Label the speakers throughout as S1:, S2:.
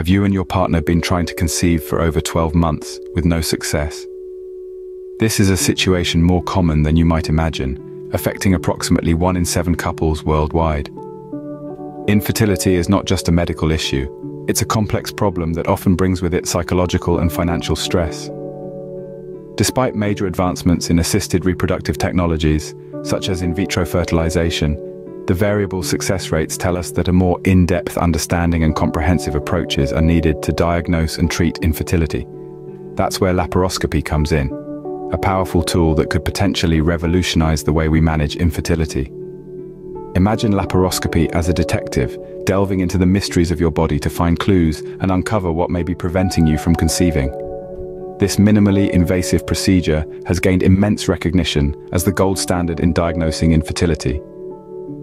S1: Have you and your partner been trying to conceive for over 12 months with no success? This is a situation more common than you might imagine, affecting approximately one in seven couples worldwide. Infertility is not just a medical issue, it's a complex problem that often brings with it psychological and financial stress. Despite major advancements in assisted reproductive technologies, such as in vitro fertilization, the variable success rates tell us that a more in-depth understanding and comprehensive approaches are needed to diagnose and treat infertility. That's where laparoscopy comes in, a powerful tool that could potentially revolutionize the way we manage infertility. Imagine laparoscopy as a detective, delving into the mysteries of your body to find clues and uncover what may be preventing you from conceiving. This minimally invasive procedure has gained immense recognition as the gold standard in diagnosing infertility.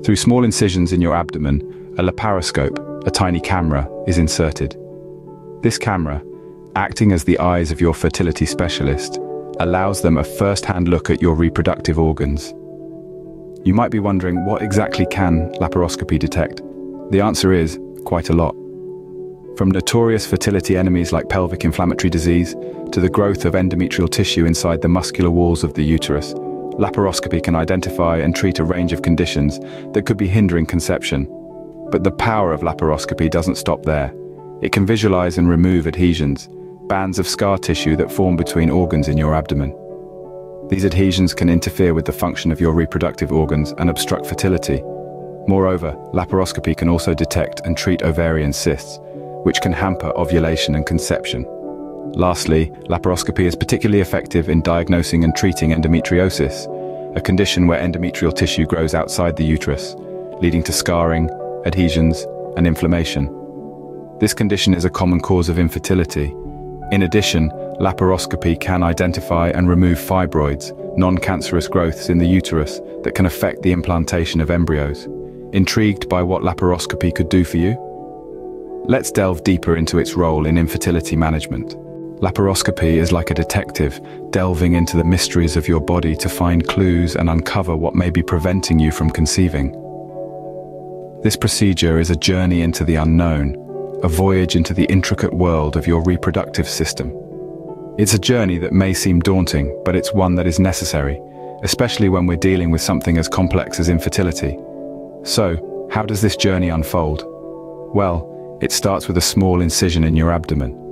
S1: Through small incisions in your abdomen, a laparoscope, a tiny camera, is inserted. This camera, acting as the eyes of your fertility specialist, allows them a first-hand look at your reproductive organs. You might be wondering what exactly can laparoscopy detect? The answer is quite a lot. From notorious fertility enemies like pelvic inflammatory disease to the growth of endometrial tissue inside the muscular walls of the uterus, laparoscopy can identify and treat a range of conditions that could be hindering conception. But the power of laparoscopy doesn't stop there. It can visualize and remove adhesions, bands of scar tissue that form between organs in your abdomen. These adhesions can interfere with the function of your reproductive organs and obstruct fertility. Moreover, laparoscopy can also detect and treat ovarian cysts, which can hamper ovulation and conception. Lastly, laparoscopy is particularly effective in diagnosing and treating endometriosis, a condition where endometrial tissue grows outside the uterus, leading to scarring, adhesions, and inflammation. This condition is a common cause of infertility. In addition, laparoscopy can identify and remove fibroids, non-cancerous growths in the uterus that can affect the implantation of embryos. Intrigued by what laparoscopy could do for you? Let's delve deeper into its role in infertility management. Laparoscopy is like a detective, delving into the mysteries of your body to find clues and uncover what may be preventing you from conceiving. This procedure is a journey into the unknown, a voyage into the intricate world of your reproductive system. It's a journey that may seem daunting, but it's one that is necessary, especially when we're dealing with something as complex as infertility. So, how does this journey unfold? Well, it starts with a small incision in your abdomen.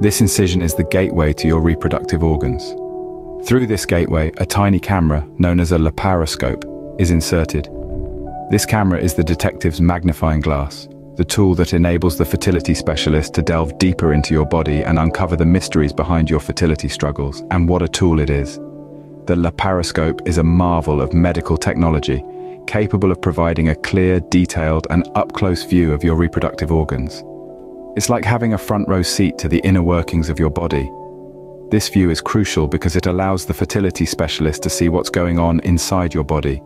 S1: This incision is the gateway to your reproductive organs. Through this gateway, a tiny camera, known as a laparoscope, is inserted. This camera is the detective's magnifying glass, the tool that enables the fertility specialist to delve deeper into your body and uncover the mysteries behind your fertility struggles, and what a tool it is. The laparoscope is a marvel of medical technology, capable of providing a clear, detailed and up-close view of your reproductive organs. It's like having a front row seat to the inner workings of your body. This view is crucial because it allows the fertility specialist to see what's going on inside your body,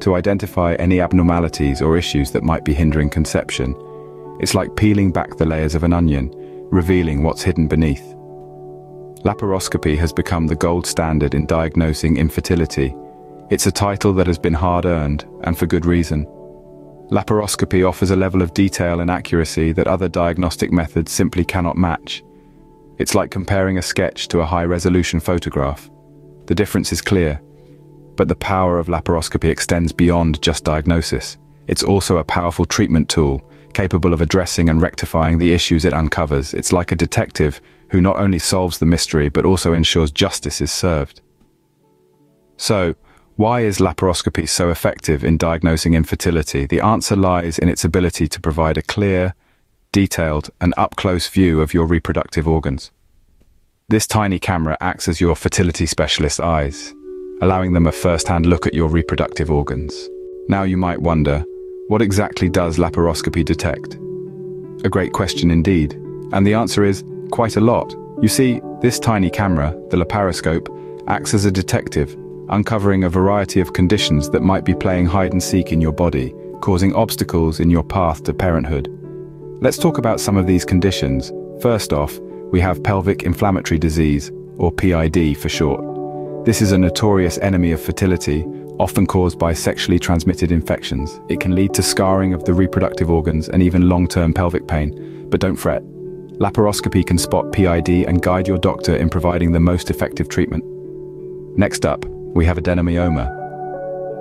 S1: to identify any abnormalities or issues that might be hindering conception. It's like peeling back the layers of an onion, revealing what's hidden beneath. Laparoscopy has become the gold standard in diagnosing infertility. It's a title that has been hard-earned, and for good reason. Laparoscopy offers a level of detail and accuracy that other diagnostic methods simply cannot match. It's like comparing a sketch to a high-resolution photograph. The difference is clear, but the power of laparoscopy extends beyond just diagnosis. It's also a powerful treatment tool, capable of addressing and rectifying the issues it uncovers. It's like a detective who not only solves the mystery but also ensures justice is served. So, why is laparoscopy so effective in diagnosing infertility? The answer lies in its ability to provide a clear, detailed and up-close view of your reproductive organs. This tiny camera acts as your fertility specialist's eyes, allowing them a first-hand look at your reproductive organs. Now you might wonder, what exactly does laparoscopy detect? A great question indeed, and the answer is quite a lot. You see, this tiny camera, the laparoscope, acts as a detective uncovering a variety of conditions that might be playing hide and seek in your body, causing obstacles in your path to parenthood. Let's talk about some of these conditions. First off, we have pelvic inflammatory disease, or PID for short. This is a notorious enemy of fertility, often caused by sexually transmitted infections. It can lead to scarring of the reproductive organs and even long-term pelvic pain, but don't fret. laparoscopy can spot PID and guide your doctor in providing the most effective treatment. Next up, we have adenomyoma.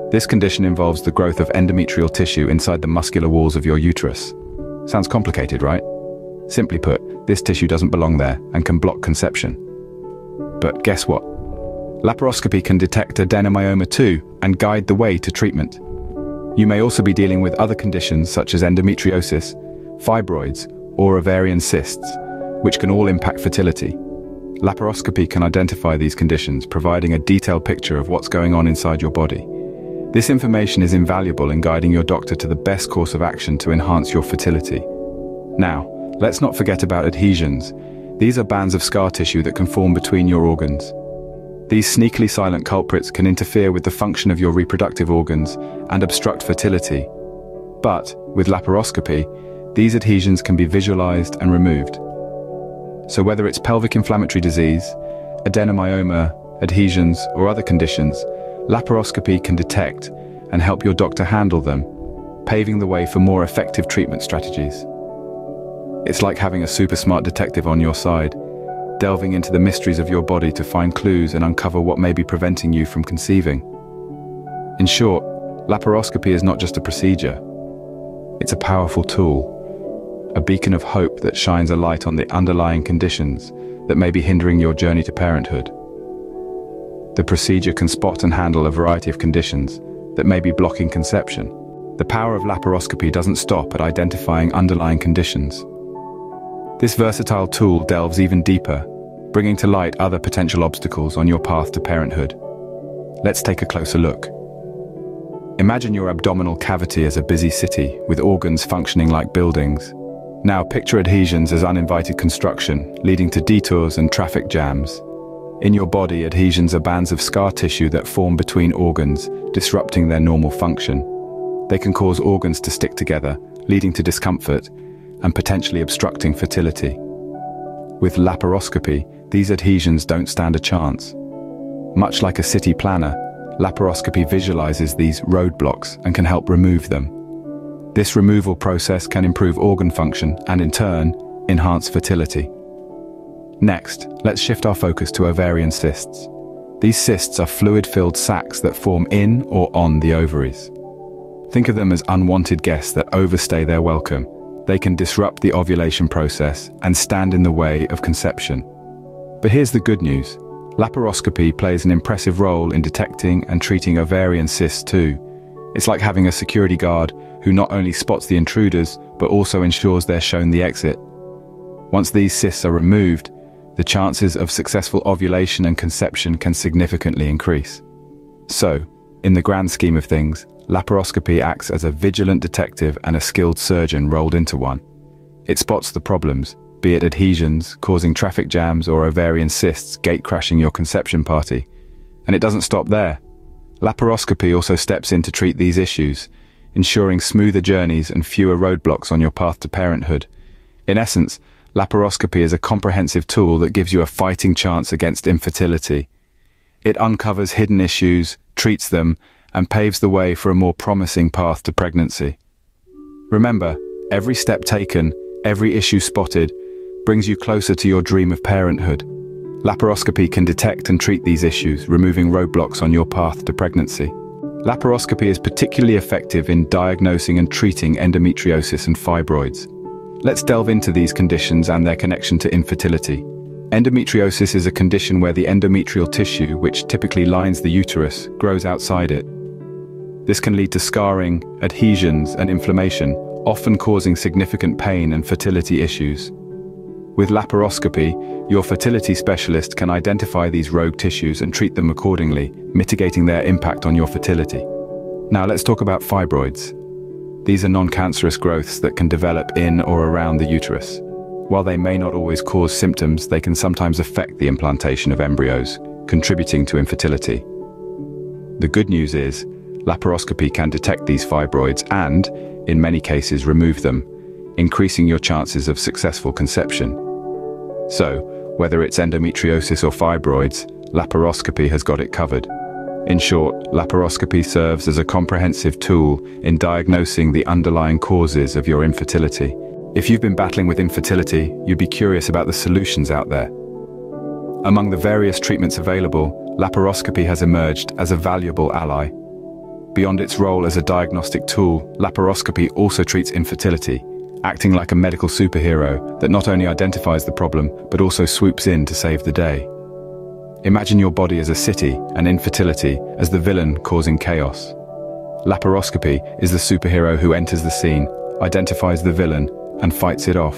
S1: This condition involves the growth of endometrial tissue inside the muscular walls of your uterus. Sounds complicated, right? Simply put, this tissue doesn't belong there and can block conception. But guess what? Laparoscopy can detect adenomyoma too and guide the way to treatment. You may also be dealing with other conditions such as endometriosis, fibroids, or ovarian cysts, which can all impact fertility. Laparoscopy can identify these conditions, providing a detailed picture of what's going on inside your body. This information is invaluable in guiding your doctor to the best course of action to enhance your fertility. Now, let's not forget about adhesions. These are bands of scar tissue that can form between your organs. These sneakily silent culprits can interfere with the function of your reproductive organs and obstruct fertility. But, with laparoscopy, these adhesions can be visualized and removed. So whether it's pelvic inflammatory disease, adenomyoma, adhesions, or other conditions, laparoscopy can detect and help your doctor handle them, paving the way for more effective treatment strategies. It's like having a super smart detective on your side, delving into the mysteries of your body to find clues and uncover what may be preventing you from conceiving. In short, laparoscopy is not just a procedure. It's a powerful tool, a beacon of hope that shines a light on the underlying conditions that may be hindering your journey to parenthood. The procedure can spot and handle a variety of conditions that may be blocking conception. The power of laparoscopy doesn't stop at identifying underlying conditions. This versatile tool delves even deeper, bringing to light other potential obstacles on your path to parenthood. Let's take a closer look. Imagine your abdominal cavity as a busy city, with organs functioning like buildings. Now picture adhesions as uninvited construction, leading to detours and traffic jams. In your body, adhesions are bands of scar tissue that form between organs, disrupting their normal function. They can cause organs to stick together, leading to discomfort, and potentially obstructing fertility. With laparoscopy, these adhesions don't stand a chance. Much like a city planner, laparoscopy visualizes these roadblocks and can help remove them. This removal process can improve organ function and in turn, enhance fertility. Next, let's shift our focus to ovarian cysts. These cysts are fluid-filled sacs that form in or on the ovaries. Think of them as unwanted guests that overstay their welcome they can disrupt the ovulation process and stand in the way of conception. But here's the good news. Laparoscopy plays an impressive role in detecting and treating ovarian cysts too. It's like having a security guard who not only spots the intruders, but also ensures they're shown the exit. Once these cysts are removed, the chances of successful ovulation and conception can significantly increase. So, in the grand scheme of things, laparoscopy acts as a vigilant detective and a skilled surgeon rolled into one. It spots the problems, be it adhesions, causing traffic jams or ovarian cysts gate-crashing your conception party. And it doesn't stop there. Laparoscopy also steps in to treat these issues, ensuring smoother journeys and fewer roadblocks on your path to parenthood. In essence, laparoscopy is a comprehensive tool that gives you a fighting chance against infertility. It uncovers hidden issues, treats them, and paves the way for a more promising path to pregnancy. Remember, every step taken, every issue spotted, brings you closer to your dream of parenthood. Laparoscopy can detect and treat these issues, removing roadblocks on your path to pregnancy. Laparoscopy is particularly effective in diagnosing and treating endometriosis and fibroids. Let's delve into these conditions and their connection to infertility. Endometriosis is a condition where the endometrial tissue, which typically lines the uterus, grows outside it. This can lead to scarring, adhesions and inflammation, often causing significant pain and fertility issues. With laparoscopy, your fertility specialist can identify these rogue tissues and treat them accordingly, mitigating their impact on your fertility. Now let's talk about fibroids. These are non-cancerous growths that can develop in or around the uterus. While they may not always cause symptoms, they can sometimes affect the implantation of embryos, contributing to infertility. The good news is, Laparoscopy can detect these fibroids and, in many cases, remove them, increasing your chances of successful conception. So, whether it's endometriosis or fibroids, laparoscopy has got it covered. In short, laparoscopy serves as a comprehensive tool in diagnosing the underlying causes of your infertility. If you've been battling with infertility, you'd be curious about the solutions out there. Among the various treatments available, laparoscopy has emerged as a valuable ally. Beyond its role as a diagnostic tool, laparoscopy also treats infertility, acting like a medical superhero that not only identifies the problem, but also swoops in to save the day. Imagine your body as a city and infertility as the villain causing chaos. Laparoscopy is the superhero who enters the scene, identifies the villain, and fights it off.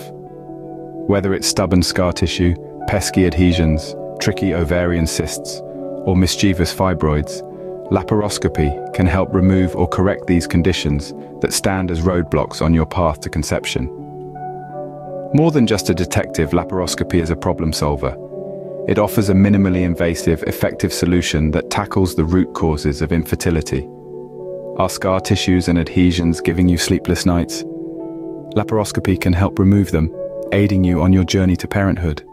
S1: Whether it's stubborn scar tissue, pesky adhesions, tricky ovarian cysts, or mischievous fibroids, laparoscopy can help remove or correct these conditions that stand as roadblocks on your path to conception. More than just a detective, laparoscopy is a problem solver. It offers a minimally invasive, effective solution that tackles the root causes of infertility. Are scar tissues and adhesions giving you sleepless nights? Laparoscopy can help remove them, aiding you on your journey to parenthood.